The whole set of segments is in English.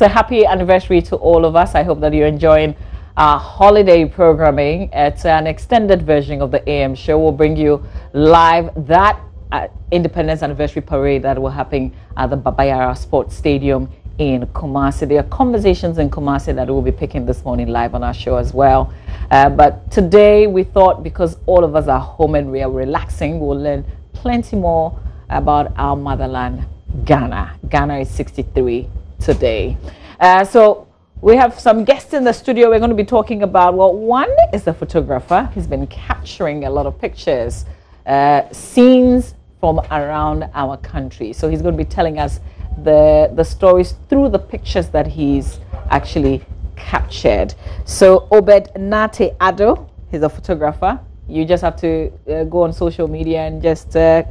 A happy anniversary to all of us. I hope that you're enjoying our holiday programming. It's an extended version of the AM show. We'll bring you live that uh, Independence Anniversary Parade that will happen at the Baba Yara Sports Stadium in Kumasi. There are conversations in Kumasi that we'll be picking this morning live on our show as well. Uh, but today we thought because all of us are home and we are relaxing, we'll learn plenty more about our motherland, Ghana. Ghana is 63 today. Uh, so we have some guests in the studio. We're going to be talking about, well, one is a photographer. He's been capturing a lot of pictures, uh, scenes from around our country. So he's going to be telling us the, the stories through the pictures that he's actually captured. So Obed Nate Ado, he's a photographer. You just have to uh, go on social media and just uh,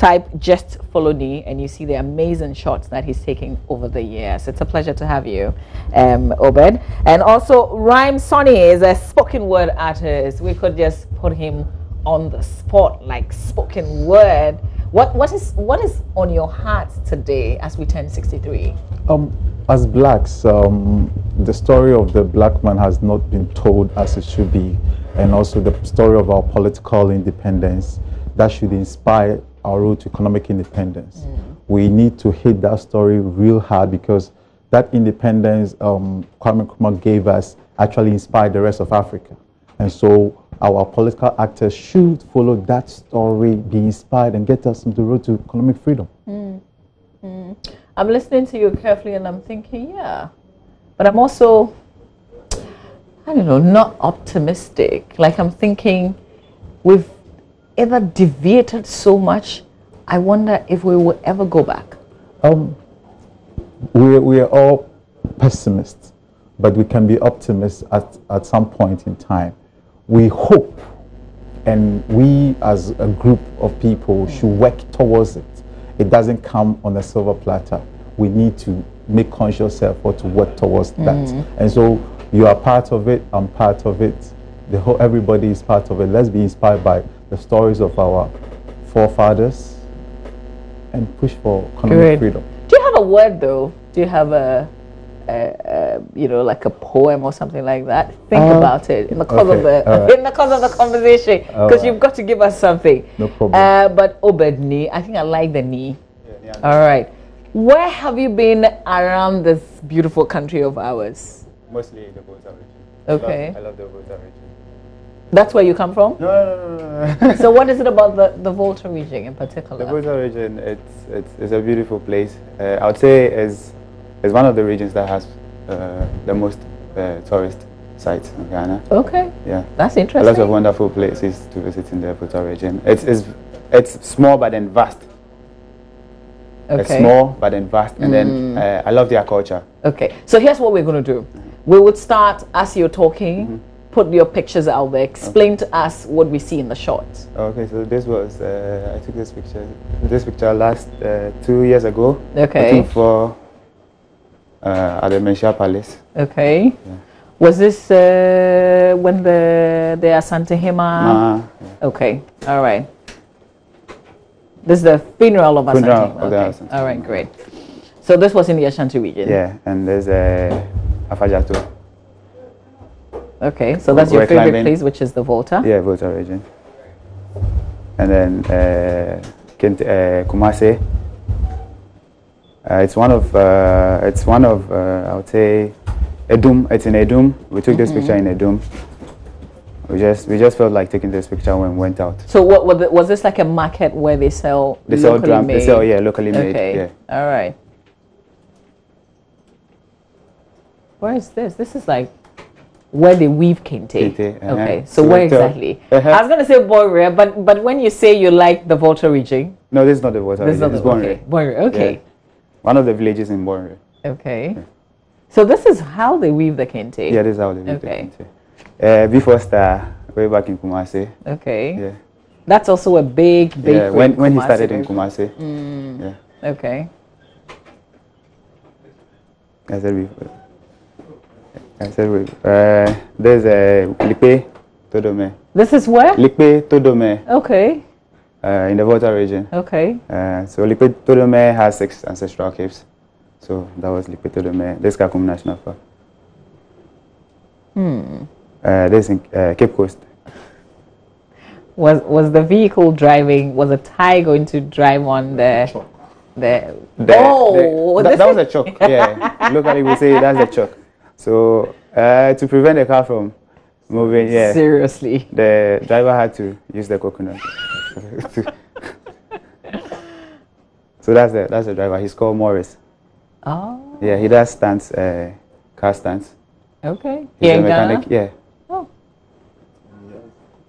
type just follow me and you see the amazing shots that he's taking over the years. It's a pleasure to have you, um, Obed. And also, Rhyme Sonny is a spoken word artist. We could just put him on the spot, like spoken word. What what is what is on your heart today as we turn 63? Um, as blacks, um, the story of the black man has not been told as it should be, and also the story of our political independence that should inspire our road to economic independence. Mm. We need to hit that story real hard because that independence um, Kwame Nkrumah gave us actually inspired the rest of Africa. And so our political actors should follow that story, be inspired, and get us on the road to economic freedom. Mm. Mm. I'm listening to you carefully and I'm thinking, yeah. But I'm also, I don't know, not optimistic. Like I'm thinking we've ever deviated so much, I wonder if we will ever go back. Um, we, we are all pessimists, but we can be optimists at, at some point in time. We hope, and we as a group of people should work towards it. It doesn't come on a silver platter. We need to make conscious effort to work towards that. Mm. And so you are part of it, I'm part of it, the whole, everybody is part of it. Let's be inspired by the stories of our forefathers and push for economic freedom. Do you have a word though? Do you have a, a, a you know, like a poem or something like that? Think um, about it in the course okay, of the right. in the course of the conversation because right. you've got to give us something. No problem. Uh, but Obed knee, I think I like the knee. Yeah, yeah, All right. Where have you been around this beautiful country of ours? Mostly the Volta region. Okay. I love, I love the Volta region. That's where you come from? No, no, no, no. so what is it about the, the Volta region in particular? The Volta region, it's, it's, it's a beautiful place. Uh, I would say is is one of the regions that has uh, the most uh, tourist sites in Ghana. Okay. Yeah. That's interesting. A lot of wonderful places to visit in the Volta region. It's, it's, it's small but then vast. Okay. It's small but then vast. And mm. then uh, I love their culture. Okay. So here's what we're going to do. We would start as you're talking. Mm -hmm put your pictures out there. Explain okay. to us what we see in the shot. Okay, so this was uh, I took this picture this picture last uh, two years ago. Okay. for uh, at the Manhyia Palace. Okay. Yeah. Was this uh, when the the Asantehemaa? yeah. Okay. All right. This is the funeral of Asante. Funeral okay. of the Asante. All right. Great. So this was in the Ashanti region. Yeah, and there's a uh, Afadjato. Okay, so that's your favorite climbing. place, which is the Volta? Yeah, Volta region. And then uh, Kent, uh, Kumasi. Uh, it's one of, uh, it's one of, uh, I would say, Adum. It's in Adum. We took mm -hmm. this picture in Adum. We just, we just felt like taking this picture when we went out. So what, what the, was this like a market where they sell they sell drum, made? They sell, yeah, locally okay. made. Yeah. All right. Where is this? This is like where they weave kente. kente uh-huh. Okay, so, so where exactly? Uh-huh. I was going to say Bonwire, but but when you say you like the Volta region, no, this is not the Volta this region. This is Bonwire. Okay. okay. Yeah. One of the villages in Bonwire. Okay. Yeah. So this is how they weave the kente. Yeah, this is how they weave okay. the kente. Uh, before Star, way back in Kumasi. Okay. Yeah. That's also a big, big. Yeah, when when he started in Kumasi. Mm. Yeah. Okay. I said before. I said, uh, there's a uh, Likpe Todome. This is where? Likpe Todome. Okay. Uh, in the Volta region. Okay. Uh, so Likpe Todome has six ancestral caves. So that was Lipe Dome. This Kakum National Park. Hmm. Uh, this in uh, Cape Coast. Was was the vehicle driving? Was a Thai going to drive on the the? The- oh, the- that, that was a choke. Yeah, locally we say that's a choke. So uh, to prevent the car from moving, yeah, seriously. the driver had to use the coconut. so that's the that's the driver. He's called Morris. Oh, Yeah, he does stunts, uh, car stunts. okay. He's Here a in mechanic. Ghana? Yeah.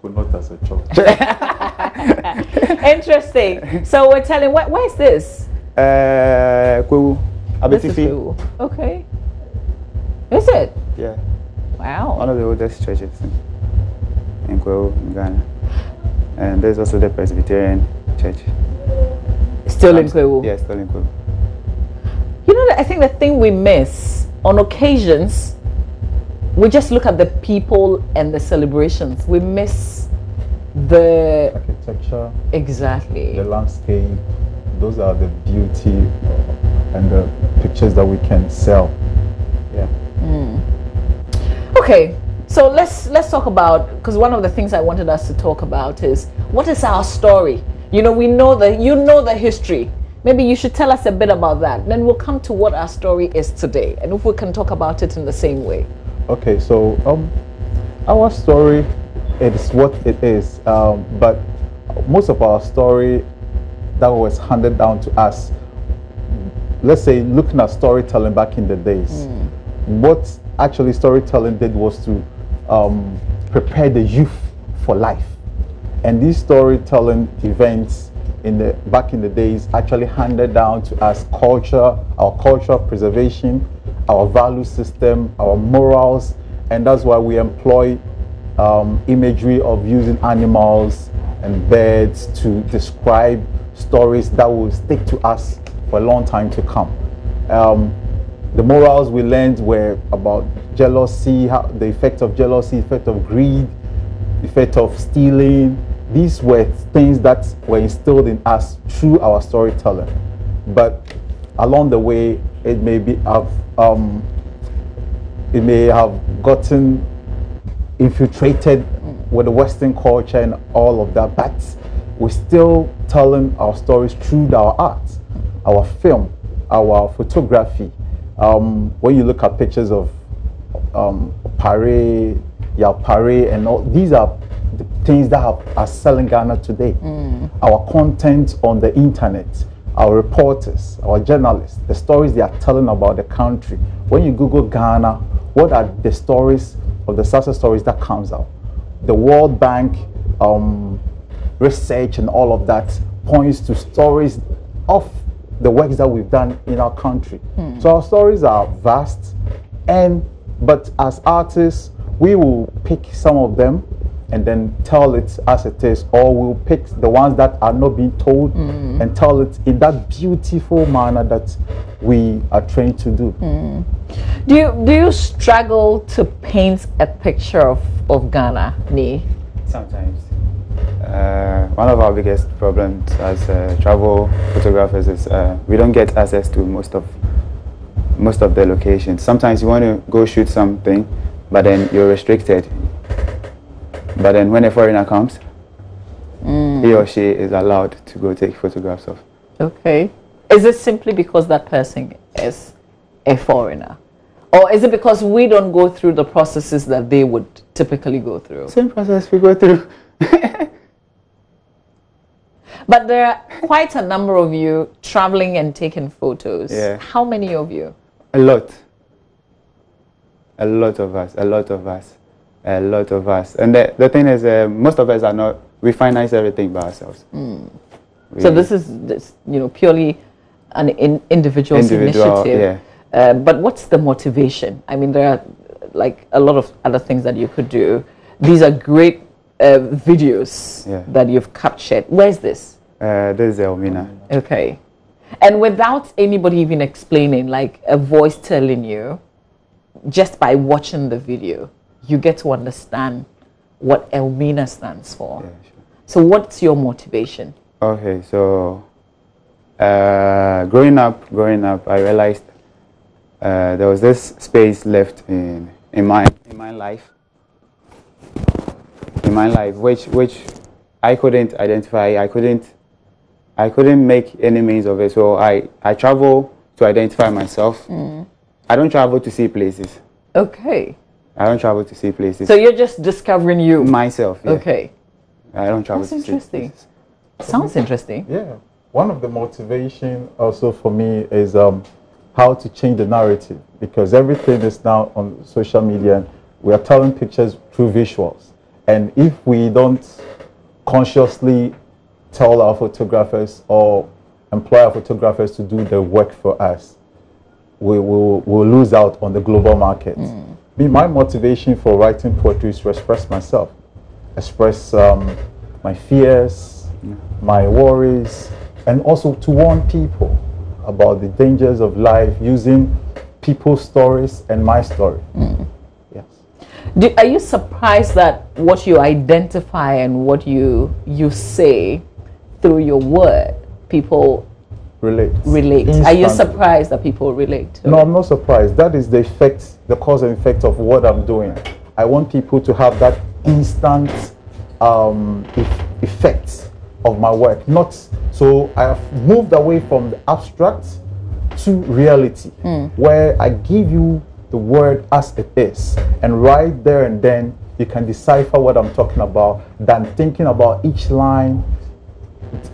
Coconut as a choke. Interesting. So we're telling. Where, where's this? Uh, Kwahu, This Abetifi. Okay. Is it? Yeah, Wow. one of the oldest churches in, in Kwahu, in Ghana. And there's also the Presbyterian Church. Still in Um, Kwahu. Yeah, still in Kwahu. You know, I think the thing we miss on occasions, we just look at the people and the celebrations. We miss the Architecture, exactly. the landscape, those are the beauty and the pictures that we can sell. Yeah. Okay, so let's let's talk about because one of the things I wanted us to talk about is what is our story. You know, we know that you know the history. Maybe you should tell us a bit about that. Then we'll come to what our story is today, and if we can talk about it in the same way. Okay, so um, our story is what it is, um, but most of our story that was handed down to us, let's say, looking at storytelling back in the days, what actually storytelling did was to um, prepare the youth for life, and these storytelling events in the back in the days actually handed down to us culture, our cultural preservation, our value system, our morals, and that's why we employ um, imagery of using animals and birds to describe stories that will stick to us for a long time to come. Um, the morals we learned were about jealousy, how, the effect of jealousy, effect of greed, effect of stealing. These were things that were instilled in us through our storytelling. But along the way, it may be have um, it may have gotten infiltrated with the Western culture and all of that, but we're still telling our stories through our art, our film, our photography. Um, when you look at pictures of um, Pare, Yao Pare, and all these are the things that are, are selling Ghana today. Our content on the internet, our reporters, our journalists, the stories they are telling about the country. When you Google Ghana, what are the stories of the success stories that comes out? The World Bank um, research and all of that points to stories of the works that we've done in our country. Hmm. So our stories are vast, and but as artists, we will pick some of them and then tell it as it is, or we'll pick the ones that are not being told hmm. and tell it in that beautiful manner that we are trained to do. Hmm. Do you do you struggle to paint a picture of, of Ghana, Nee? Sometimes. Uh, one of our biggest problems as uh, travel photographers is uh, we don't get access to most of most of the locations. Sometimes you want to go shoot something, but then you're restricted. But then when a foreigner comes, he or she is allowed to go take photographs of. Okay. Is it simply because that person is a foreigner? Or is it because we don't go through the processes that they would typically go through? Same process we go through. But there are quite a number of you traveling and taking photos. Yeah. How many of you? A lot. A lot of us. A lot of us. A lot of us. And the, the thing is, uh, most of us are not. We finance everything by ourselves. Hmm. So this is this, you know purely an in, individual's Individual, initiative. Uh, but what's the motivation? I mean, there are like a lot of other things that you could do. These are great uh, videos Yeah. that you've captured. Where's this? Uh, this is Elmina. Okay. And without anybody even explaining, like a voice telling you, just by watching the video, you get to understand what Elmina stands for. Yeah, sure. So, what's your motivation? Okay, so uh, growing up, growing up, I realized uh, there was this space left in in my in my life in my life which which I couldn't identify. I couldn't I couldn't make any means of it. So I I travel to identify myself. I don't travel to see places. Okay. I don't travel to see places. So you're just discovering you. myself. yeah. Okay. I don't travel That's to see interesting. Sounds interesting. Yeah. One of the motivation also for me is um, how to change the narrative because everything is now on social media and we are telling pictures through visuals. And if we don't consciously tell our photographers or employ our photographers to do the work for us, we will we'll lose out on the global market. Me, my motivation for writing poetry is to express myself, express um, my fears, my worries, and also to warn people about the dangers of life using people's stories and my story. Yes. Do, are you surprised that what you identify and what you you say through your word, people Relate. relate? Are you surprised that people relate? to No, it? I'm not surprised. That is the effect, the cause and effect of what I'm doing. I want people to have that instant um, eff- effect of my work. Not so I have moved away from the abstract to reality, where I give you the word as it is, and right there and then you can decipher what I'm talking about than thinking about each line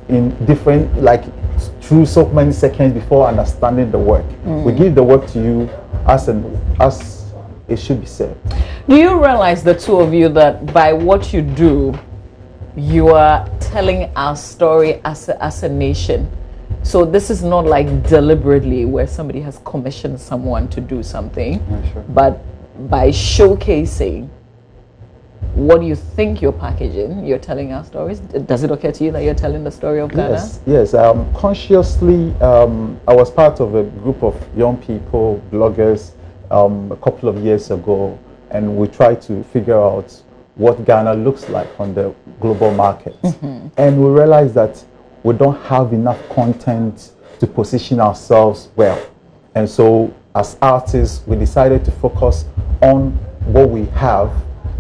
in different like through so many seconds before understanding the work. Mm. We give the work to you as an as it should be said. Do you realize the two of you that by what you do, you are telling our story as a, as a nation? So this is not like deliberately where somebody has commissioned someone to do something, Yeah, sure. but by showcasing what you think you're packaging, you're telling our stories. Does it occur to you that you're telling the story of Ghana? Yes, yes. Um, consciously, um, I was part of a group of young people, bloggers, um, a couple of years ago, and we tried to figure out what Ghana looks like on the global market. And we realized that we don't have enough content to position ourselves well. And so, as artists, we decided to focus on what we have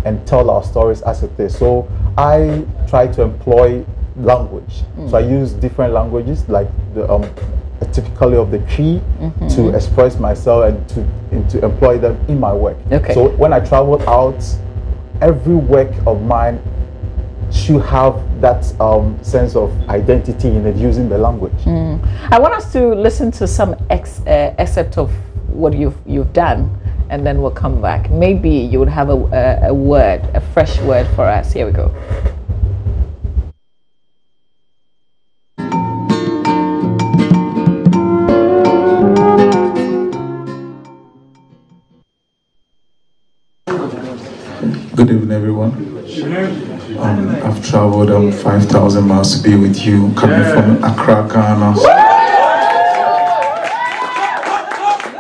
and tell our stories as it is. So I try to employ language. So I use different languages, like the um, typically of the tree, to express myself and to and to employ them in my work. Okay. So when I travel out, every work of mine should have that um, sense of identity in it using the language. I want us to listen to some ex, uh, excerpt of what you've you've done, and then we'll come back. Maybe you would have a, a, a word, a fresh word for us. Here we go. Good evening, everyone. Um, I've traveled um, 5,000 miles to be with you, coming from Accra, Ghana.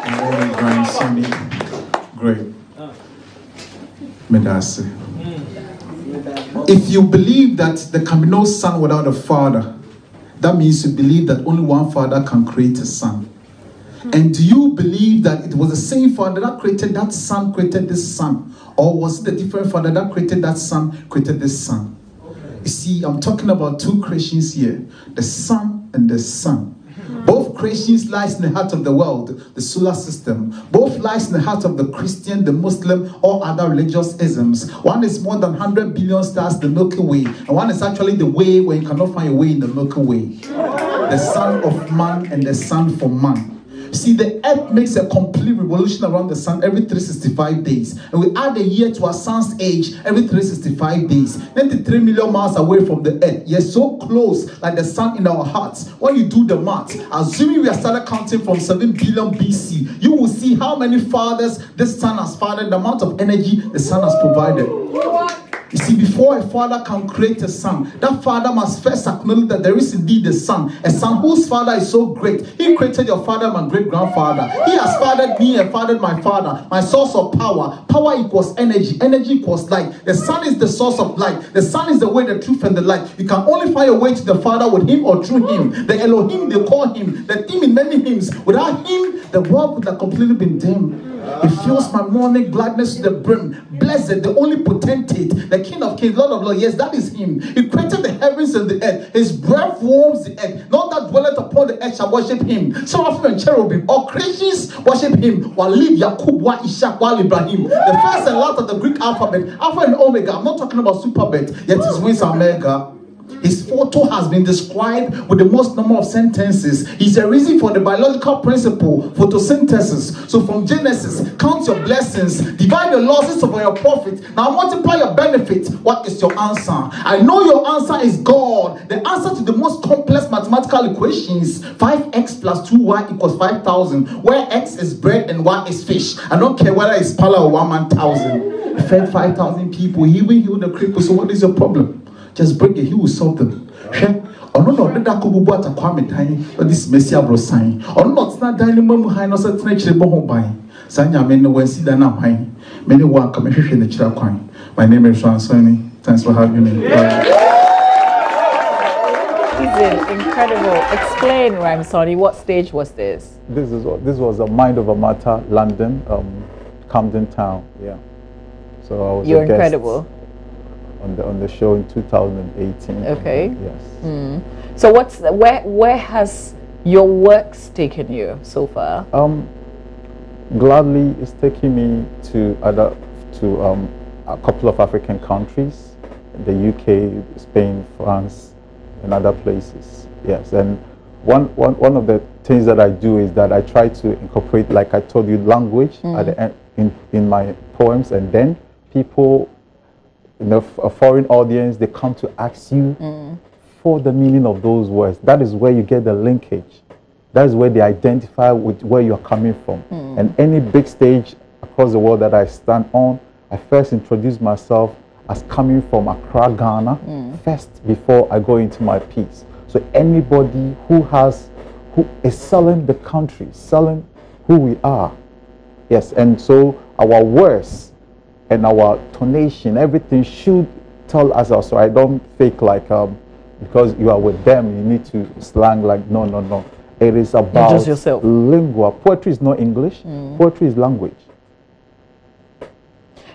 And then in Great. Medasi. If you believe that there can be no son without a father, that means you believe that only one father can create a son. And do you believe that it was the same father that created that son, created this son? Or was it the different father that created that son, created this son? You see, I'm talking about two creations here the sun and the sun. Both creations lies in the heart of the world, the solar system. Both lies in the heart of the Christian, the Muslim, or other religious isms. One is more than 100 billion stars, the Milky Way, and one is actually the way where you cannot find a way in the Milky Way. The son of man and the sun for man. See, the earth makes a complete revolution around the sun every 365 days. And we add a year to our sun's age every 365 days. 93 million miles away from the earth. You're so close, like the sun in our hearts. When you do the math, assuming we are started counting from 7 billion BC, you will see how many fathers this sun has fathered, the amount of energy the sun has provided. You see, before a father can create a son, that father must first acknowledge that there is indeed a son, a son whose father is so great. He created your father, my great grandfather. He has fathered me and fathered my father, my source of power. Power equals energy, energy equals light. The sun is the source of light. The sun is the way, the truth, and the light. You can only find your way to the Father with Him or through Him. The Elohim, they call Him. The theme in many hymns. Without Him, the world would have completely been dim. It fills my morning gladness to the brim. Blessed, the only potentate, the King of Kings, Lord of Lords. Yes, that is Him. He created the heavens and the earth. His breath warms the earth. Not that dwelleth upon the earth shall worship Him. Seraphim and cherubim, all creations worship Him. Walid, Yakub, Wa Ishak, Wa Ibrahim. The first and last of the Greek alphabet, Alpha and Omega. I'm not talking about superbet, yet his wings are mega. His photo has been described with the most number of sentences. He's a reason for the biological principle, photosynthesis. So from Genesis, count your blessings, divide the losses of your profit. Now multiply your benefit. What is your answer? I know your answer is God. The answer to the most complex mathematical equations 5x plus 2y equals 5,000, where x is bread and y is fish. I don't care whether it's pala or 1,000. Fed 5,000 people, he will heal the cripple. So what is your problem? Just bring it he will solve them hwɛ ɔno na ɔde da kɔ bubu atakwa metan ɔde simesi aborosan ɔno na ɔtena dan no mu han na ɔsɛ tena akyire bɔ ho ban saa nyame no wansi da no ahwan me ne wo anka mehwehwɛ n'akyira kwan my name is Swansoni thanks for having me Amazing, incredible. Explain, Rhymes What stage was this? This is this was a Mind Over Matter, London, um, Camden Town. Yeah. So I was. You're incredible on the on the show in 2018. Okay. Yes. Mm. So what's the, where where has your works taken you so far? Um, gladly, it's taking me to other to um, a couple of African countries, the UK, Spain, France, and other places. Yes, and one, one, one of the things that I do is that I try to incorporate, like I told you, language mm. at the end, in, in my poems, and then people you know, a foreign audience, they come to ask you mm. for the meaning of those words. That is where you get the linkage. That is where they identify with where you're coming from. Mm. And any big stage across the world that I stand on, I first introduce myself as coming from Accra, Ghana, mm. first before I go into my piece. So anybody who has, who is selling the country, selling who we are, yes. And so our words and our tonation, everything should tell us also. I don't think like um, because you are with them, you need to slang like no, no, no. It is about just yourself. lingua. Poetry is not English. Mm. Poetry is language.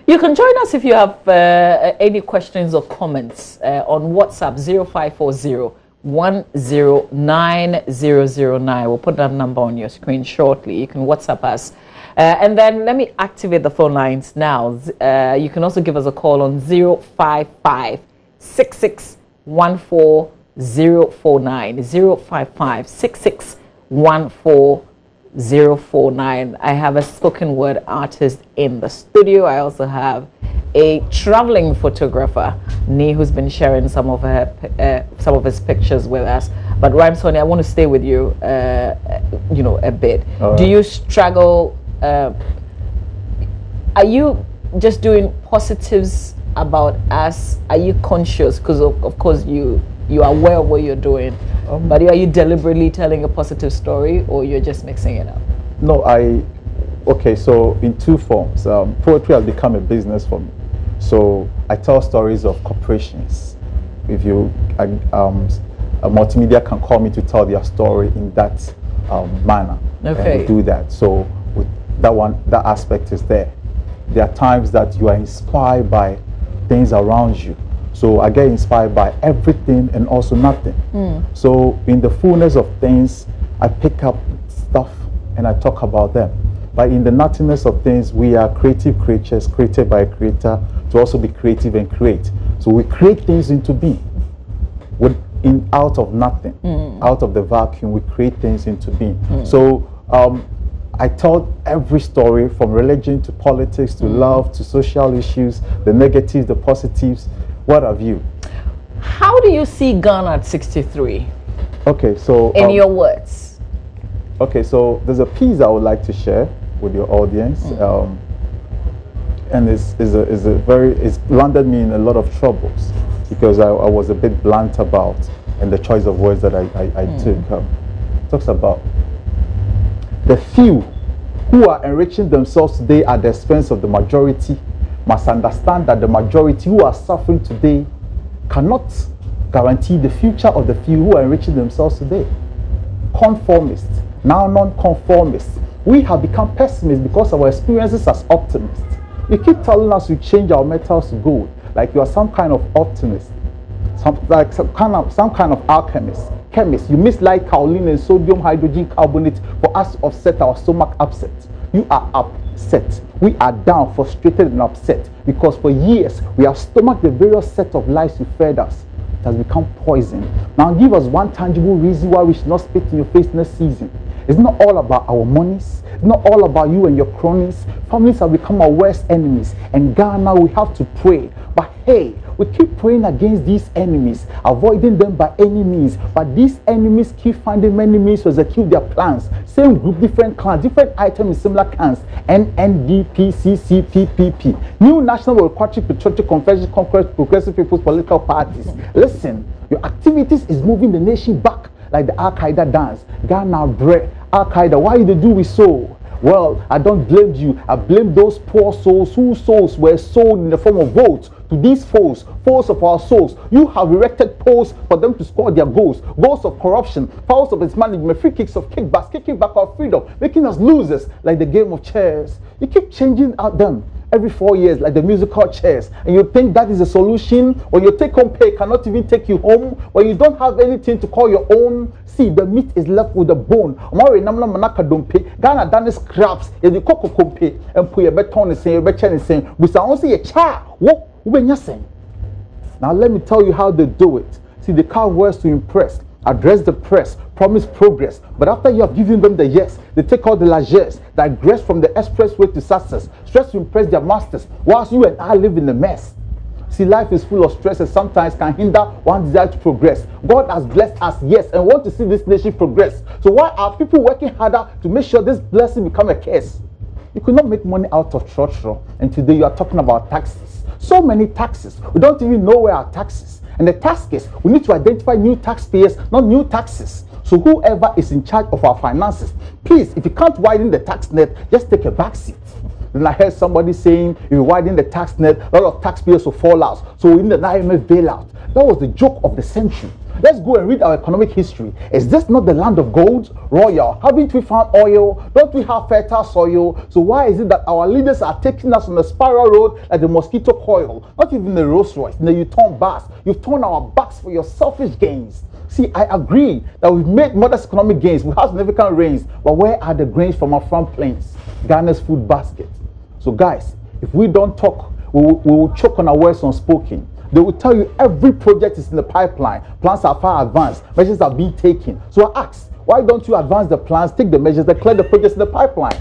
You can join us if you have uh, any questions or comments uh, on WhatsApp 0540 109009. We'll put that number on your screen shortly. You can WhatsApp us uh, and then let me activate the phone lines now. Uh, you can also give us a call on 055 6614 049. 055 6614 I have a spoken word artist in the studio. I also have a traveling photographer, Nee, who's been sharing some of her uh, some of his pictures with us. But Rhyme Sonny, I want to stay with you, uh, you know, a bit. Do you struggle uh, are you just doing positives about us? Are you conscious? Because of, of course you you are aware of what you're doing, um, but are you deliberately telling a positive story, or you're just mixing it up? No, I. Okay, so in two forms, um, poetry has become a business for me. So I tell stories of corporations. If you, um, a multimedia can call me to tell their story in that um, manner. Okay. And we do that. So that one that aspect is there. There are times that you are inspired by things around you. So i get inspired by everything and also nothing. Mm. so in the fullness of things i pick up stuff and i talk about them. But in the nothingness of things we are creative creatures created by a creator to also be creative and create. So we create things into being. With in out of nothing mm. out of the vacuum we create things into being. Mm. so um, I told every story from religion to politics to mm. love to social issues, the negatives, the positives. What have you? How do you see Ghana at 63? Okay, so. In um, your words. Okay, so there's a piece I would like to share with your audience. Mm. Um, and it's, it's, a, it's a very it's landed me in a lot of troubles because I, I was a bit blunt about and the choice of words that I, I, I mm. took. Um, talks about the few who are enriching themselves today at the expense of the majority must understand that the majority who are suffering today cannot guarantee the future of the few who are enriching themselves today. Conformists, now non-conformists. We have become pessimists because our experiences as optimists. You keep telling us we change our metals to gold, like you are some kind of optimist, some like some kind of some kind of alchemist, chemist. You mislight kaolin and sodium hydrogen carbonate for us to offset our stomach upset. You are upset. We are down, frustrated, and upset because for years we have stomached the various set of lies you fed us. It has become poison. Now give us one tangible reason why we should not spit in your face next season. It's not all about our monies. It's not all about you and your cronies. Families have become our worst enemies. And Ghana, we have to pray. But hey, we keep praying against these enemies, avoiding them by any means. But these enemies keep finding many means to execute their plans. Same group, different clans, different items, similar clans. NNDP, CCP, New National Democratic Patriotic Convention, Progressive People's Political Parties. Listen, your activities is moving the nation back like the Al Qaeda dance. Ghana, Bre, Al Qaeda, why you do we so? Well, I don't blame you. I blame those poor souls whose souls were sold in the form of votes to these foes, foes of our souls. You have erected posts for them to score their goals, goals of corruption, powers of mismanagement, free kicks of kickbacks, kicking back our freedom, making us losers like the game of chairs. You keep changing out them every four years, like the musical chairs, and you think that is a solution, or your take home pay cannot even take you home, or you don't have anything to call your own. See, the meat is left with the bone. Omari namna manaka dompe. Ghana done scraps. The coco compe and put your beton and say, your beton and saying, we say, see a Now let me tell you how they do it. See, they can't words to impress address the press, promise progress. But after you have given them the yes, they take all the largesse, digress from the expressway to success, stress to impress their masters, whilst you and I live in a mess. See, life is full of stress and sometimes can hinder one desire to progress. God has blessed us, yes, and want to see this nation progress. So why are people working harder to make sure this blessing become a curse? You could not make money out of church, and today you are talking about taxes. So many taxes. We don't even know where our taxes. And the task is we need to identify new taxpayers, not new taxes. So whoever is in charge of our finances, please, if you can't widen the tax net, just take a back seat. Then I heard somebody saying, if you widen the tax net, a lot of taxpayers will fall out. So we need an IMF bailout. That was the joke of the century. Let's go and read our economic history. Is this not the land of gold? Royal. Haven't we found oil? Don't we have fertile soil? So why is it that our leaders are taking us on a spiral road like the mosquito coil? Not even the Rolls Royce, the you turn backs. You've turned our backs for your selfish gains. See, I agree that we've made modest economic gains. We have significant rains. But where are the grains from our front plains? Ghana's food basket. So guys, if we don't talk, we will, we will choke on our words unspoken. They will tell you every project is in the pipeline. Plans are far advanced. Measures are being taken. So I ask, why don't you advance the plans, take the measures, declare the projects in the pipeline?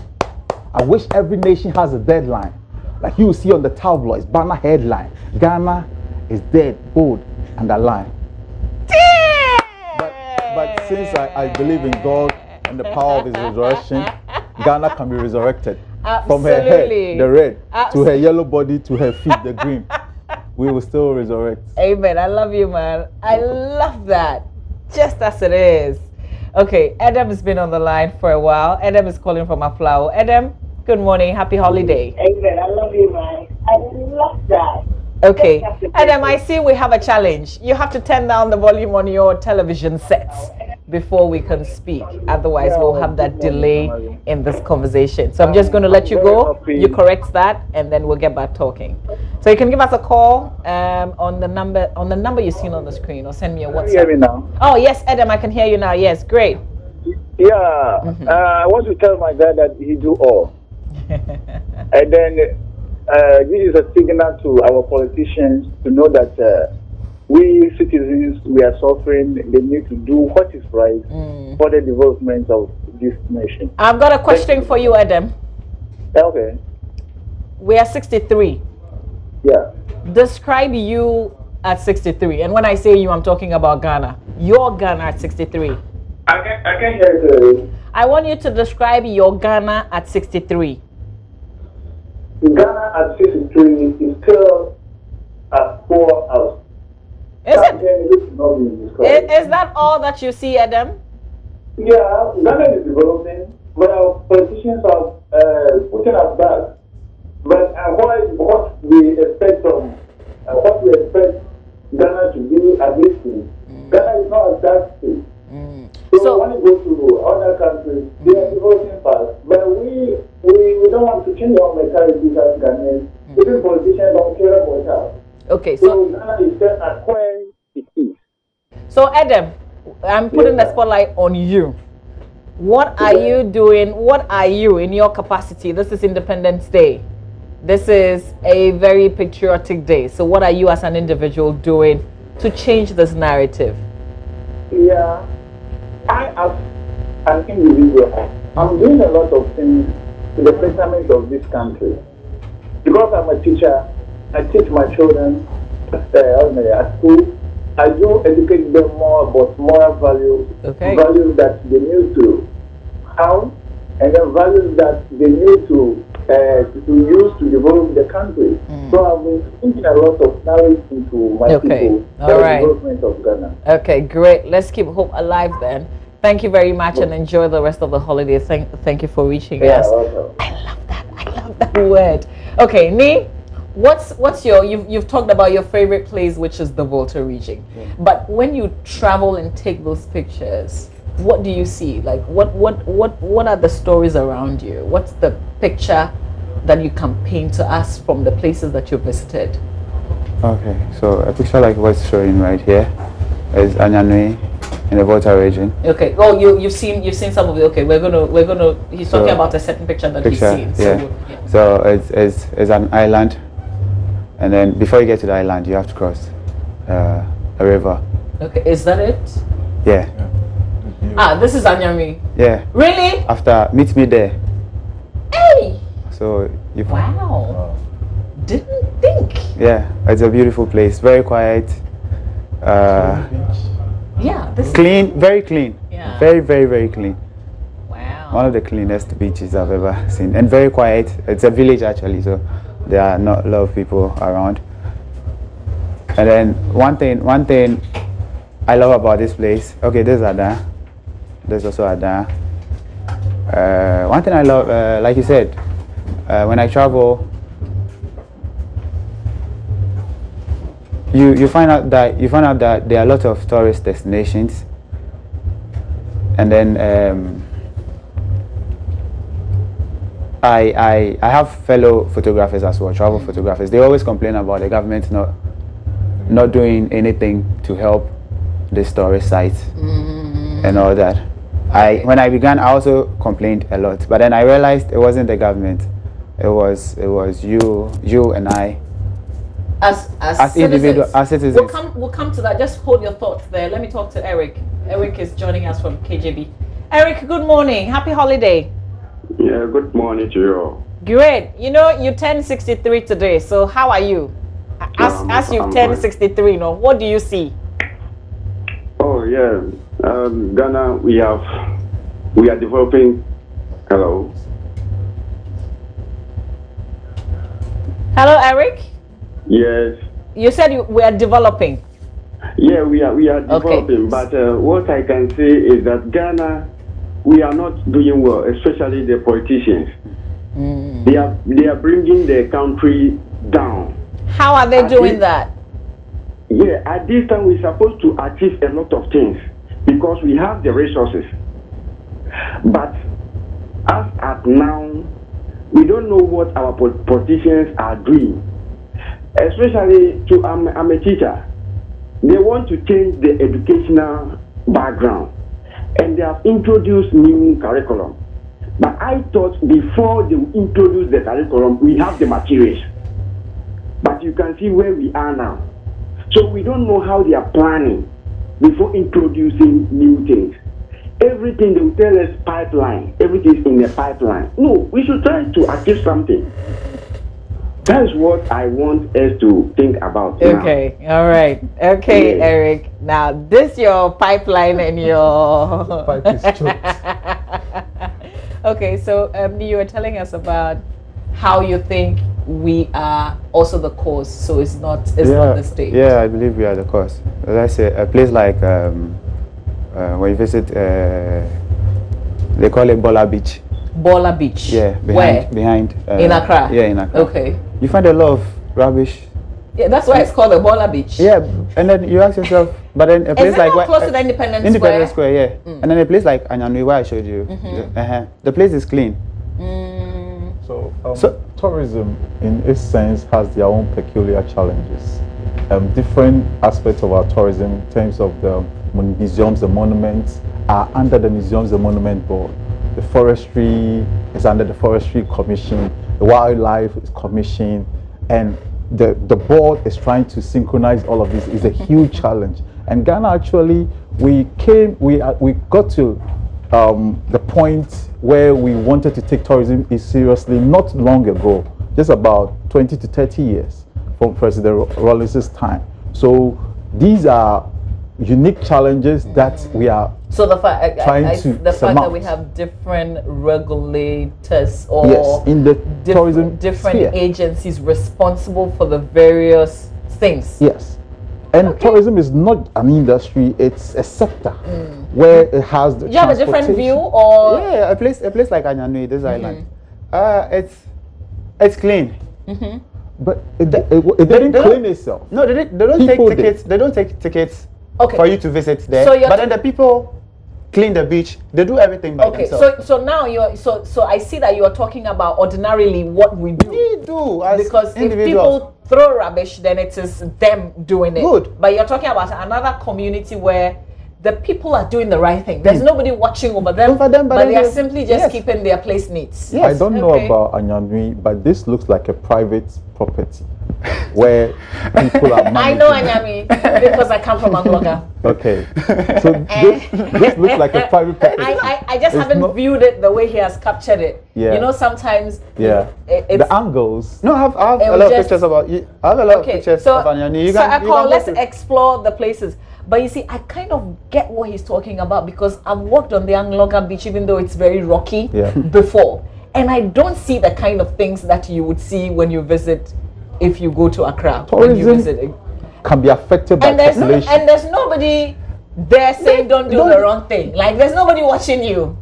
I wish every nation has a deadline. Like you see on the tabloids, banner headline Ghana is dead, bold, and alive. But, but since I, I believe in God and the power of His resurrection, Ghana can be resurrected. Absolutely. From her head, the red, Absolutely. to her yellow body, to her feet, the green we will still resurrect. Amen. I love you, man. I love that. Just as it is. Okay, Adam has been on the line for a while. Adam is calling from Aflao. Adam, good morning. Happy holiday. Amen. I love you, man. I love that. Okay. Adam, I see we have a challenge. You have to turn down the volume on your television sets oh, before we can speak. Otherwise, we'll have that delay in this conversation. So I'm just going to let you go. You correct that, and then we'll get back talking. So you can give us a call um, on the number on the number you've seen on the screen, or send me a WhatsApp. Can you hear me now? Oh yes, Adam, I can hear you now. Yes, great. Yeah, mm-hmm. uh, I want to tell my dad that he do all, and then uh, this is a signal to our politicians to know that. Uh, we citizens, we are suffering. They need to do what is right mm. for the development of this nation. I've got a question for you, Adam. Okay. We are 63. Yeah. Describe you at 63. And when I say you, I'm talking about Ghana. Your Ghana at 63. I can, I can hear you. I want you to describe your Ghana at 63. Ghana at 63 is still a poor house. Is That it? is not being described. Is, that all that you see, Adam? Yeah, Ghana is developing, but our politicians are uh, putting us back. But uh, what, what we expect from, uh, what we expect Ghana to be at this stage, Ghana is not at that stage. So, So- when you go to other countries, they are developing fast. But we, we, we don't want to change our mentality as Ghanaians. Even politicians don't care about us. Okay, So so Ghana is still at where it is. so Adam, I'm putting the spotlight on you. What are you doing? What are you in your capacity? This is Independence Day. This is a very patriotic day. So, what are you as an individual doing to change this narrative? Yeah, I as an individual, I'm doing a lot of things to the betterment of this country. Because I'm a teacher, I teach my children uh, at school. I do educate them more about moral values, Okay. values that they need to have, and then values that they need to uh, to use to develop the country. So I've been thinking a lot of knowledge into my Mm. Okay. people, All the right. development of Ghana. Okay, great. Let's keep hope alive then. Thank you very much and enjoy the rest of the holiday. Thank, thank you for reaching Yeah, us. welcome. I love that. I love that word. Okay, Nee, what's what's your you've you've talked about your favorite place, which is the Volta region. But when you travel and take those pictures, what do you see? Like what what what what are the stories around you? What's the picture that you can paint to us from the places that you visited? Okay, so a picture like what's showing right here is Anyanui in the Volta region. Okay. Oh, you you've seen you've seen some of it. Okay, we're gonna we're gonna. He's talking So, about a certain picture that Picture, he's seen. So, yeah. yeah. So it's, it's, it's an island, and then before you get to the island, you have to cross uh, a river. Okay, is that it? Yeah, Ah, this is Anyanui. yeah. Really? After meet me there. Hey! So you Wow. Didn't think. yeah, it's a beautiful place, very quiet, uh, Yeah. This. Is Clean, very clean, Yeah. very very very clean. Wow. One of the cleanest beaches I've ever seen, and very quiet. It's a village actually, so there are not a lot of people around. And then one thing, one thing I love about this place. Okay, there's Ada. There's also Ada. Uh, one thing I love, uh, like you said, uh, when I travel, you you find out that you find out that there are a lot of tourist destinations, and then. Um, I, I, I have fellow photographers as well, travel photographers. They always complain about the government not not doing anything to help the tourist sites mm-hmm. and all that. I when I began, I also complained a lot, but then I realized it wasn't the government. It was it was you you and I As as, as individual as citizens. We'll come. We'll come to that. Just hold your thoughts there. Let me talk to Eric. Eric is joining us from KJB. Eric, good morning. Happy holiday. Yeah, good morning to you. Great. You know, you turned 63 today. So how are you? As Um, as turned fine. 63, you know, what do you see? Oh yeah, um, Ghana, we have, we are developing. Hello. Hello, Eric. Yes. You said you we are developing. Yeah, we are we are Okay. developing, but uh, what I can say is that Ghana, we are not doing well, especially the politicians. Mm. They are they are bringing the country down. How are they I doing think- that? Yeah, at this time we're supposed to achieve a lot of things because we have the resources. But as at now, we don't know what our po- politicians are doing. Especially to I'm, I'm a teacher. They want to change the educational background and they have introduced new curriculum. But I thought before they introduce the curriculum, we have the materials. But you can see where we are now. So we don't know how they are planning before introducing new things. Everything they will tell us pipeline, everything is in the pipeline. No, we should try to achieve something. That is what I want us to think about. now. Okay, all right. Okay, Yeah. Eric. Now this your pipeline and your Pipe is choked. okay, so um, you were telling us about how you think we are also the cause, so it's not it's yeah, not the state. Yeah, I believe we are the cause. Let's say a place like um, uh, when you visit, uh, they call it Bola Beach. Bola Beach. Yeah, behind, Where? behind. Uh, In Accra? Yeah, in Accra. Okay. You find a lot of rubbish. Yeah, that's why it's called the Bola Beach. Yeah, and then you ask yourself, but then a place it like not where- close to uh, the Independence Independence Square? Square, yeah. And then a place like Anyanui, where I showed you, Mm-hmm. the, uh-huh, the place is clean. Mm, So, um, So- tourism, in its sense, has their own peculiar challenges. Um, different aspects of our tourism, in terms of the museums, the monuments, are under the Museums and Monument Board. The forestry is under the Forestry Commission. The Wildlife is commission, and the the board is trying to synchronize all of this. is a huge challenge. And Ghana actually, we came, we uh, we got to um, the point where we wanted to take tourism is seriously not long ago, just about 20 to 30 years from President Ro- time. So these are unique challenges that we are so the fact I- Trying I, I, to the fact that we have different regulators or yes in the diff- tourism different sphere. agencies responsible for the various things. Yes. And tourism is not an industry, it's a sector where it has the Mm. you have a different view or yeah, a place, a place like Anyanui, this Mm-hmm. island, uh, it's it's clean. But it, it, it They- didn't they don't- clean itself. No, they, they don't People take did. tickets. They don't take tickets Okay. for you to visit there. So you're but t- then the people clean the beach. They do everything by Okay, themselves. so so now you're so so I see that you are talking about ordinarily what we do. we do as because if people throw rubbish, then it is them doing it. Good. But you're talking about another community where the people are doing the right thing. There's hmm. nobody watching over them. Over them, but but they are simply just yes. keeping their place neat. Yes. I don't know Okay. about Anyanui, but this looks like a private property where people are I know managing- Anyanui because I come from Anloga. Okay. So eh. this, this looks like a private property. I, I, I just It's haven't not- viewed it the way he has captured it. Yeah. You know, sometimes yeah. it, the angles. no, I have, I have a was lot of pictures about. you- I have a lot of pictures so, of Anyanui. You so can, you Akol, let's to- explore the places. But you see, I kind of get what he's talking about because I've walked on the Anloga beach, even though it's very rocky, Yeah. before. And I don't see the kind of things that you would see when you visit, if you go to Accra. When you Tourism Can be affected by And there's, no, and there's nobody there saying don't do the wrong thing. Like there's nobody watching you.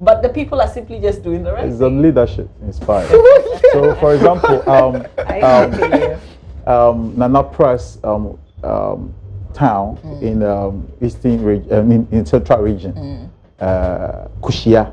But the people are simply just doing the right it's thing. a leadership inspired. so, for example, um, um, um, Nana Press um, um, town Mm. in um, eastern region, um, in, in central region, Mm. uh, Kushia.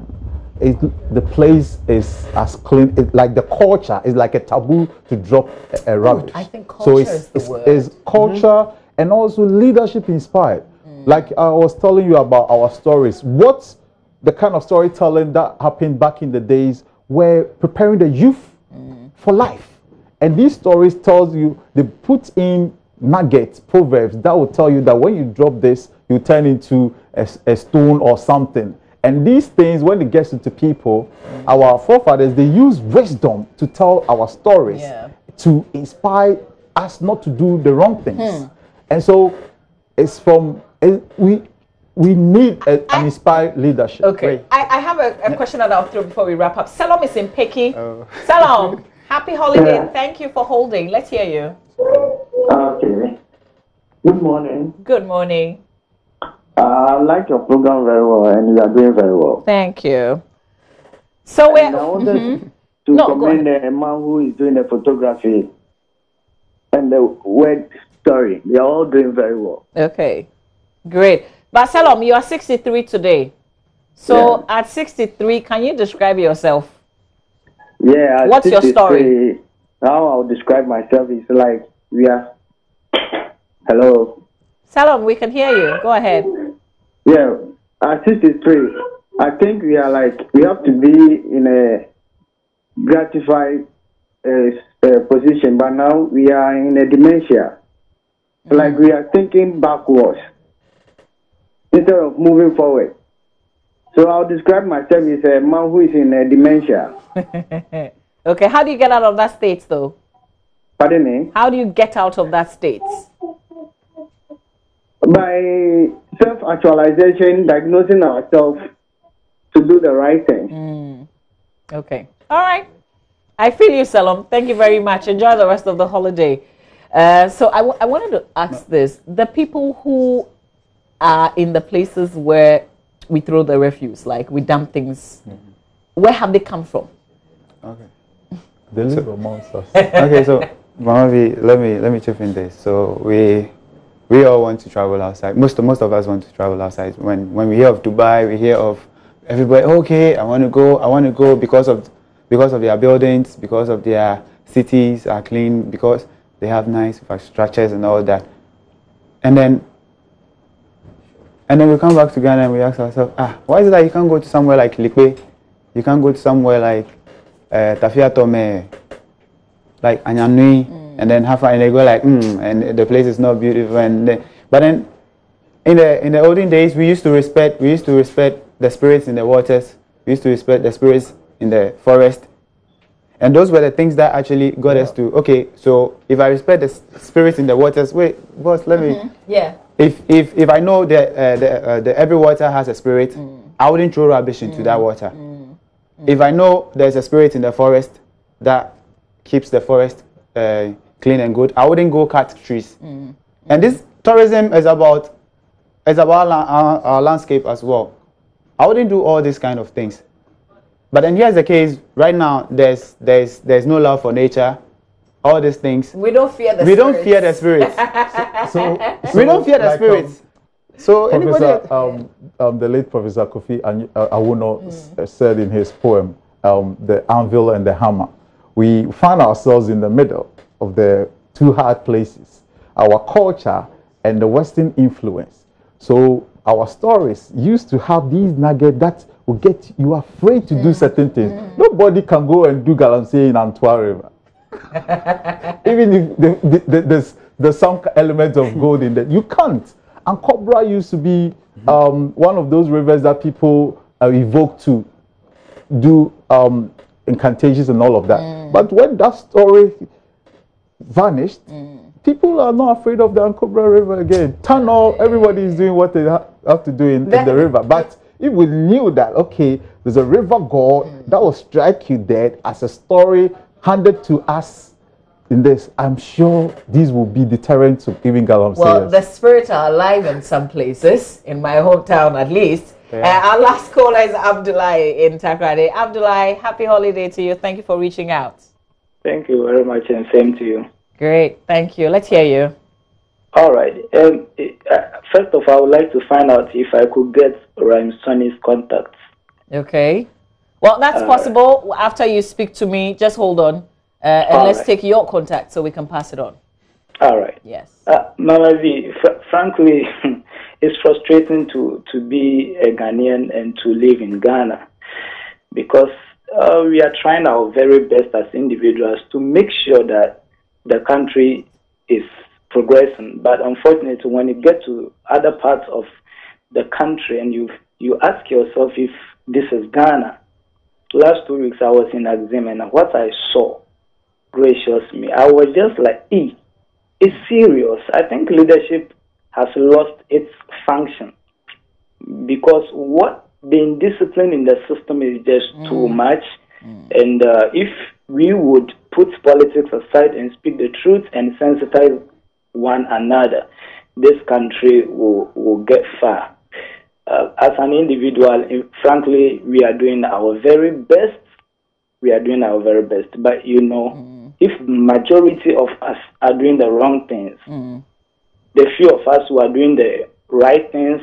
It, the place is as clean. It, like the culture is like a taboo to drop a, a rubbish. I think so culture it's, is the it's, word. Mm-hmm. culture and also leadership inspired. Mm. Like I was telling you about our stories. What the kind of storytelling that happened back in the days where preparing the youth Mm. for life. And these stories tells you they put in nuggets, proverbs that will tell you that when you drop this, you turn into a stone or something. And these things, when it gets into people, our forefathers they use wisdom to tell our stories Yeah. to inspire us not to do the wrong things. Hmm. And so it's from it, we we need a, an inspired leadership. Okay. I, I have a, a question that I'll throw before we wrap up. Salom is in Peki. Oh. Salom, happy holiday. Thank you for holding. Let's hear you. Okay. Good morning. Good morning. Uh, I like your program very well, and you are doing very well. Thank you. So And I wanted Mhm. to No, commend a man who is doing the photography and the word story. They are all doing very well. okay. Great. But you are 63 today. So at 63, can you describe yourself? Yeah. What's your story? How I'll describe myself is like we are. Hello. Salom, we can hear you. Go ahead. Yeah. At 63, I think we are like we have to be in a gratified uh, uh, position, but now we are in a dementia. Like we are thinking backwards instead of moving forward. So I'll describe myself as a man who is in a dementia. Okay, how do you get out of that state though? Pardon me. How do you get out of that state? By self actualization, diagnosing ourselves to do the right thing. Okay. All right. I feel you, Salom. Thank you very much. Enjoy the rest of the holiday. Uh, so I, I wanted to ask this: the people who are in the places where we throw the refuse, like we dump things, mm-hmm. where have they come from? Okay. They live so, amongst us. okay, so Mamavi, let me let me chip in this. So we we all want to travel outside. Most most of us want to travel outside. When when we hear of Dubai, we hear of everybody. Okay, I want to go. I want to go because of because of their buildings, because of their cities are clean, because they have nice infrastructures and all that. And then and then we come back to Ghana and we ask ourselves, ah, why is it that you can't go to somewhere like Likpe? You can't go to somewhere like uh, Tafi Atome, like Anyanui, mm. And then half and they go like, mm, and the place is not beautiful. And then, but then in the in the olden days, we used to respect we used to respect the spirits in the waters. We used to respect the spirits in the forest. And those were the things that actually got yeah. us to okay. So if I respect the spirits in the waters, wait, boss, let mm-hmm. me. Yeah. If if if I know that uh, the, uh, the every water has a spirit, mm. I wouldn't throw rubbish into mm. that water. Mm. If I know there's a spirit in the forest that keeps the forest uh, clean and good, I wouldn't go cut trees. Mm. And this tourism is about is about our, our landscape as well. I wouldn't do all these kind of things. But then here's the case. Right now, there's there's there's no love for nature. All these things. We don't fear the. We spirits. don't fear the spirits. so, so, we don't fear the like, um, spirits. Um, so Professor, um, um, the late Professor Kofi Awoonor mm. said in his poem, um, "The Anvil and the Hammer," we find ourselves in the middle of the two hard places: our culture and the Western influence. So our stories used to have these nuggets that will get you afraid to mm. do certain things. Mm. Nobody can go and do galamsey in Antwerp River. Even if the, the, the, there's, there's some element of gold in that, you can't. Ankobra used to be um, one of those rivers that people uh, evoke to do um, incantations and all of that. Mm. But when that story vanished, mm. people are not afraid of the Ankobra River again. Turn Tunnel, everybody is doing what they ha- have to do in, in the river. But if we knew that, okay, there's a river god mm. that will strike you dead as a story handed to us in this, I'm sure these will be deterrent to even Galam Well, the spirits are alive in some places, in my hometown at least. Yeah. Uh, our last caller is Abdullah in Takoradi. Abdullah, happy holiday to you. Thank you for reaching out. Thank you very much, and same to you. Great, thank you. Let's hear you. All right. Um, uh, first of all, I would like to find out if I could get Rhyme Sonny's contact. Okay. Well, that's uh, possible after you speak to me. Just hold on. Uh, and let's right. take your contact so we can pass it on. All right. Yes. Uh, Mama V, fr- frankly, it's frustrating to, to be a Ghanaian and to live in Ghana because uh, we are trying our very best as individuals to make sure that the country is progressing. But unfortunately, when you get to other parts of the country and you you ask yourself if this is Ghana. Last two weeks I was in Axim and what I saw gracious me, I was just like, e, it's serious. I think leadership has lost its function because what being disciplined in the system is just mm. too much. Mm. And uh, if we would put politics aside and speak the truth and sensitize one another, this country will, will get far. Uh, as an individual, frankly, we are doing our very best. We are doing our very best. But you know, mm. if majority of us are doing the wrong things, mm. the few of us who are doing the right things.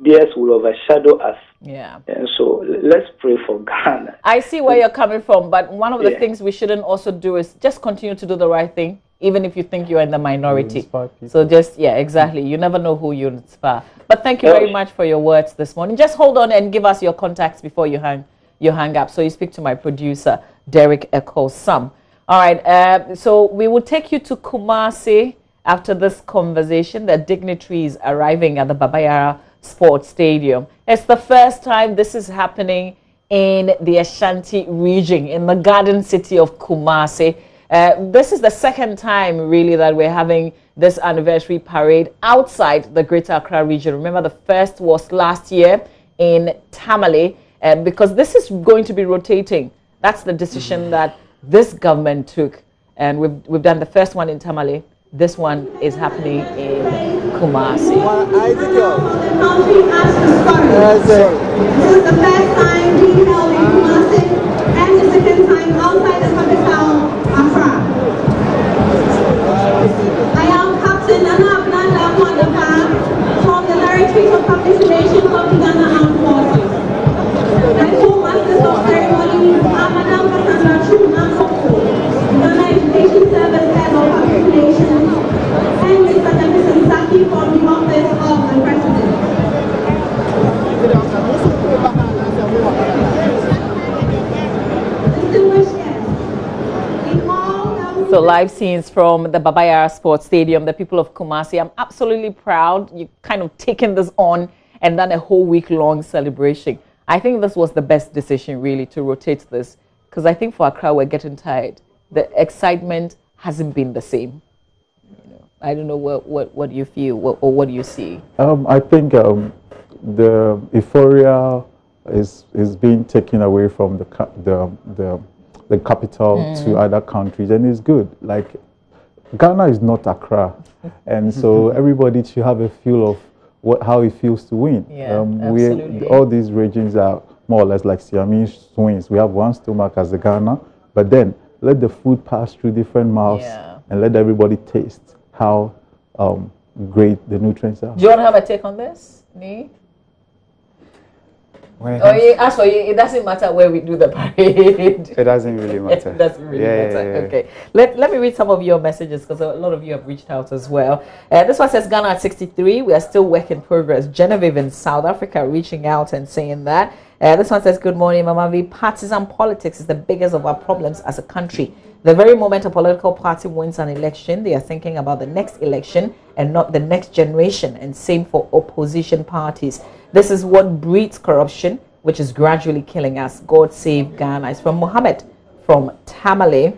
Theirs will overshadow us. Yeah. And so let's pray for Ghana. I see where you're coming from, but one of the yeah. things we shouldn't also do is just continue to do the right thing even if you think you're in the minority. So just yeah, exactly. You never know who you inspire. But thank you very much for your words this morning. Just hold on and give us your contacts before you hang you hang up. So you speak to my producer Derek Echo Sam. All right. Uh, so we will take you to Kumasi after this conversation. The dignitaries arriving at the Baba Yara Sports Stadium. It's the first time this is happening in the Ashanti region, in the garden city of Kumasi. Uh, this is the second time, really, that we're having this anniversary parade outside the Greater Accra region. Remember, the first was last year in Tamale, uh, because this is going to be rotating. That's the decision mm-hmm. that this government took, and we've, we've done the first one in Tamale. This one is happening in Kumasi. This is the first time being held in Kumasi and the second time outside the capital, Accra. I am Captain Anna live scenes from the Baba Yara Sports Stadium, the people of Kumasi. I'm absolutely proud. You kind of taken this on and done a whole week long celebration. I think this was the best decision really to rotate this because I think for Accra we're getting tired. The excitement hasn't been the same. You know, I don't know what what, what you feel what, or what you see. Um, I think um, the euphoria is is being taken away from the the the, the capital to other countries, and it's good. Like Ghana is not Accra, and so everybody should have a feel of what how it feels to win. Yeah, we absolutely. all these regions are more or less like Siamese twins. We have one stomach as the Ghana, but then let the food pass through different mouths Yeah. and let everybody taste how um, great the nutrients are. Do you want to have a take on this? Nee? When it Oh, yeah, as for you, it doesn't matter where we do the parade. It doesn't really matter. It doesn't really Yeah, matter. yeah. Okay. Let, let me read some of your messages because a lot of you have reached out as well. Uh, this one says Ghana at 63. We are still work in progress. Genevieve in South Africa reaching out and saying that. Uh, this one says, Good morning, Mama V. Partisan politics is the biggest of our problems as a country. The very moment a political party wins an election, they are thinking about the next election and not the next generation. And same for opposition parties. This is what breeds corruption, which is gradually killing us. God save Ghana. It's from Mohammed from Tamale.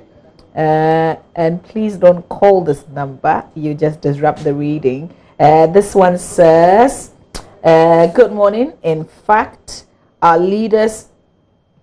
Uh, and please don't call this number. You just disrupt the reading. Uh, this one says, uh, Good morning. In fact, our leaders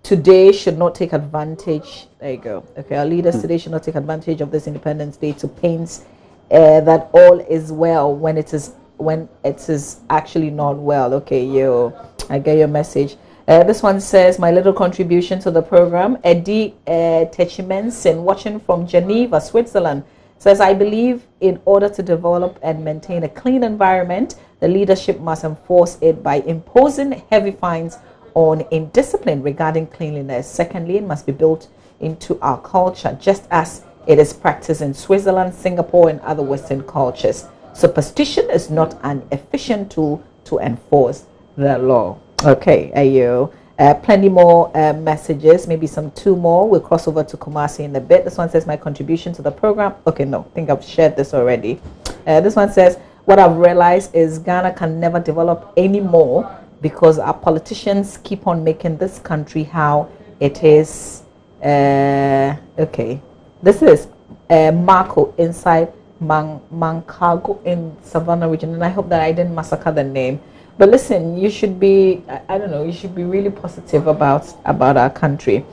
today should not take advantage. There you go. Okay, our leaders today should not take advantage of this Independence Day to paint uh, that all is well when it is when it is actually not well. Okay, you, I get your message. Uh, this one says my little contribution to the program. Eddie uh, Techimensen, watching from Geneva, Switzerland, says I believe in order to develop and maintain a clean environment, the leadership must enforce it by imposing heavy fines on indiscipline regarding cleanliness. Secondly, it must be built into our culture, just as it is practiced in Switzerland, Singapore, and other Western cultures. Superstition is not an efficient tool to enforce the law. Okay, Ayo. Uh, plenty more uh, messages, maybe some two more. We'll cross over to Kumasi in a bit. This one says, My contribution to the program. Okay, no, I think I've shared this already. Uh, this one says, What I've realized is Ghana can never develop anymore because our politicians keep on making this country how it is. Uh, okay, this is uh, Marco inside Man- Mankago in Savannah region, and I hope that I didn't massacre the name. But listen, you should be, I, I don't know, you should be really positive about about our country.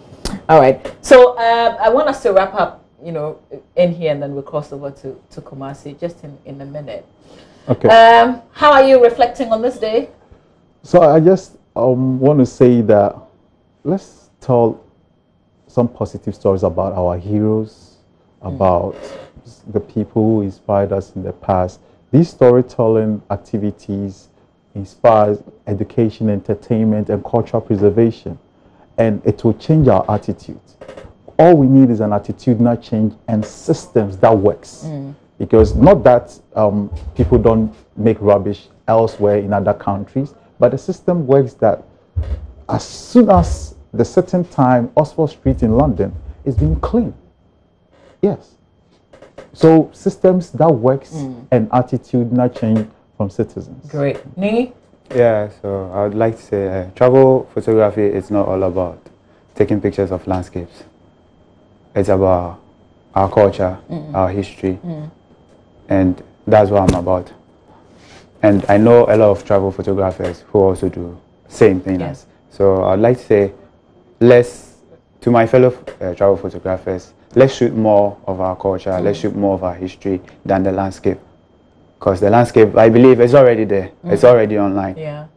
All right, so uh, I want us to wrap up, you know, in here, and then we'll cross over to, to Kumasi just in, in a minute. Okay. Um, how are you reflecting on this day? So I just um, want to say that let's tell some positive stories about our heroes, about the people who inspired us in the past. These storytelling activities inspires education, entertainment, and cultural preservation, and it will change our attitude. All we need is an attitudinal change and systems that works. Because not that um, people don't make rubbish elsewhere in other countries, but the system works that as soon as the certain time Oxford Street in London is being cleaned. Yes. So systems that works and attitudinal change from citizens. Great. Nee? Yeah, so I would like to say uh, travel photography is not all about taking pictures of landscapes. It's about our culture, our history, and that's what I'm about. And I know a lot of travel photographers who also do same thing. Yes. So I'd like to say, let's to my fellow uh, travel photographers, let's shoot more of our culture, let's shoot more of our history than the landscape. Because the landscape, I believe, is already there. It's already online. Yeah.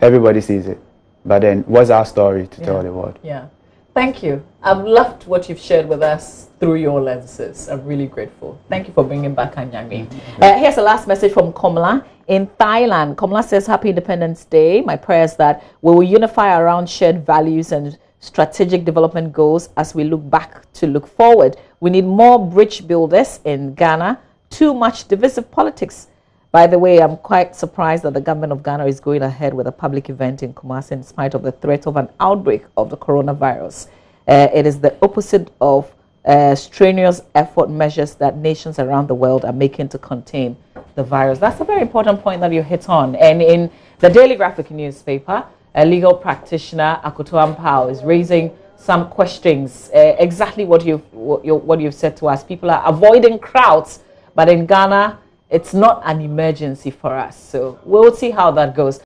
Everybody sees it. But then, what's our story to tell the world? Yeah. Thank you. I've loved what you've shared with us through your lenses. I'm really grateful. Thank you for bringing back Anyanui. Uh, here's the last message from Komla in Thailand. Komla says, Happy Independence Day. My prayer is that we will unify around shared values and strategic development goals as we look back to look forward. We need more bridge builders in Ghana. Too much divisive politics. By the way, I'm quite surprised that the government of Ghana is going ahead with a public event in Kumasi in spite of the threat of an outbreak of the coronavirus. Uh, it is the opposite of uh, strenuous effort measures that nations around the world are making to contain the virus. That's a very important point that you hit on. And in the Daily Graphic newspaper, a legal practitioner, Akoto Ampaw, is raising some questions. Uh, exactly what you've, what, you what you've said to us. People are avoiding crowds, but in Ghana, it's not an emergency for us. So we'll see how that goes.